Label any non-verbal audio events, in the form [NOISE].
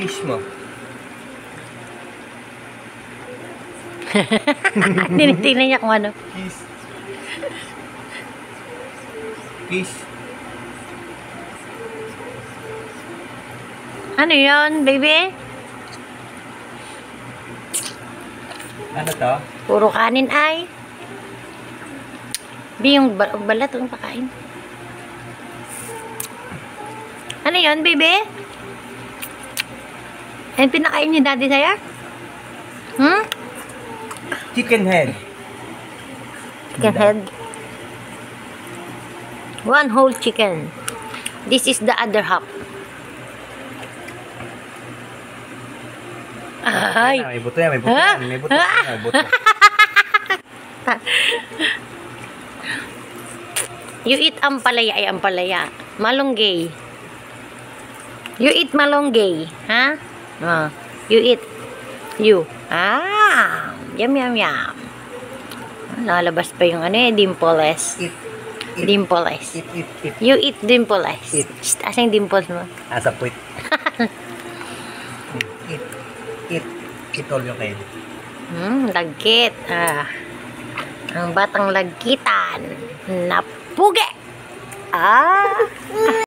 Kiss mo. [LAUGHS] Tinitingnan niya kung ano. Kiss. Kiss. Ano yon baby? Ano to? Puro kanin ay. Bi, yung ba- balat yung pakain. Ano yon baby? Ayun, pinakain niyo daddy sa'yo? Hmm? Chicken head. Chicken head. One whole chicken. This is the other half. Ay! May buto yan, may buto yan, may buto yan, may buto. [LAUGHS] You eat ampalaya ay ampalaya. Malunggay. You eat malunggay. Ha? Ah. You eat. You. Ah. Yum, yum, yum. Lalabas pa yung ano eh, dimples. Eat, eat, Dimples. eat, eat, eat. You eat dimples. Eat. Shh, Asa yung dimples mo? Asa puwit. [LAUGHS] eat, eat, eat all you can. Hmm, lagkit. Ah. Ang batang lagkitan. Napugi. Ah.